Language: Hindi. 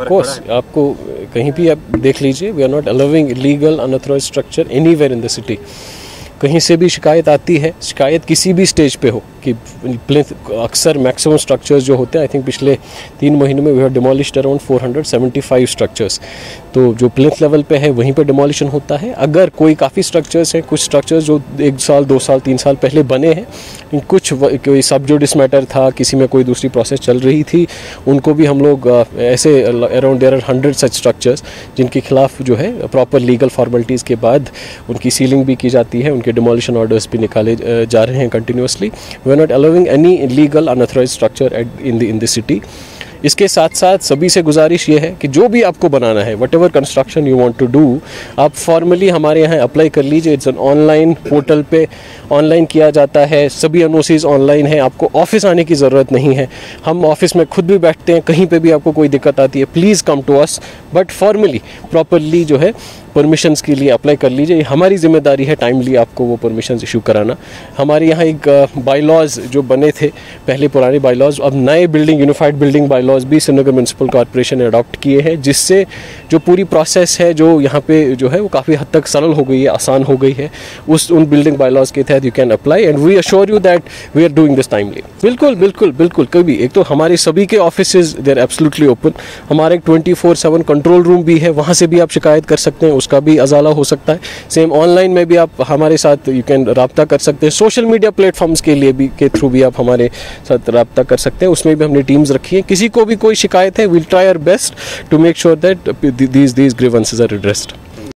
कोर्स आपको कहीं भी आप देख लीजिए we are not allowing legal unauthorise structure any in the city कहीं से भी शिकायत आती है शिकायत किसी भी स्टेज पे हो कि प्लिथ अक्सर मैक्सिमम स्ट्रक्चर्स जो होते हैं आई थिंक पिछले तीन महीनों में we have demolished around 475 structures तो जो प्लिथ लेवल पे है वहीं पे डिमोलिशन होता है। अगर कोई काफ़ी स्ट्रक्चर्स हैं कुछ स्ट्रक्चर्स जो एक साल दो साल तीन साल पहले बने हैं कुछ कोई सब जुडिस मैटर था, किसी में कोई दूसरी प्रोसेस चल रही थी, उनको भी हम लोग ऐसे around there are hundred such structures जिनके खिलाफ जो है प्रॉपर लीगल फॉर्मेलिटीज़ के बाद उनकी सीलिंग भी की जाती है, उनके डिमोलिशन ऑर्डर्स भी निकाले जा रहे हैं continuously we are not allowing any legal unauthorise structure at in the in the city इसके साथ साथ सभी से गुजारिश ये है कि जो भी आपको बनाना है whatever construction you want to do आप फॉर्मली हमारे यहाँ अप्लाई कर लीजिए। इट्स एन ऑनलाइन पोर्टल पे ऑनलाइन किया जाता है। सभी एन ऑनलाइन है। आपको ऑफ़िस आने की ज़रूरत नहीं है। हम ऑफ़िस में खुद भी बैठते हैं। कहीं पर भी आपको कोई दिक्कत आती है please come to us but formally properly जो है परमिशंस के लिए अप्लाई कर लीजिए। हमारी ज़िम्मेदारी है टाइमली आपको वो परमिशन इशू कराना। हमारे यहाँ एक बाईलॉज जो बने थे, पहले पुराने बाईलॉज अब नए बिल्डिंग यूनिफाइड बिल्डिंग बाईलॉज भी श्रीनगर म्यूनसिपल कॉरपोरेशन ने अडॉप्ट किए हैं, जिससे जो पूरी प्रोसेस है, जो यहाँ पे जो है वो काफ़ी हद तक सरल हो गई है, आसान हो गई है। उस, उन बिल्डिंग बाईलॉज के तहत you can apply and we assure you that we are doing this timely बिल्कुल बिल्कुल बिल्कुल कभी एक तो हमारे सभी के ऑफ़िस देर एब्सोल्युटली ओपन हमारा एक twenty four seven control room भी है, वहाँ से भी आप शिकायत कर सकते हैं उसका भी अजाला हो सकता है। सेम ऑनलाइन में भी आप हमारे साथ यू कैन रबता कर सकते हैं। सोशल मीडिया प्लेटफॉर्म्स के लिए भी, के थ्रू भी आप हमारे साथ रबता कर सकते हैं। उसमें भी हमने टीम्स रखी है। किसी को भी कोई शिकायत है will try our best to make sure that these these grievances are addressed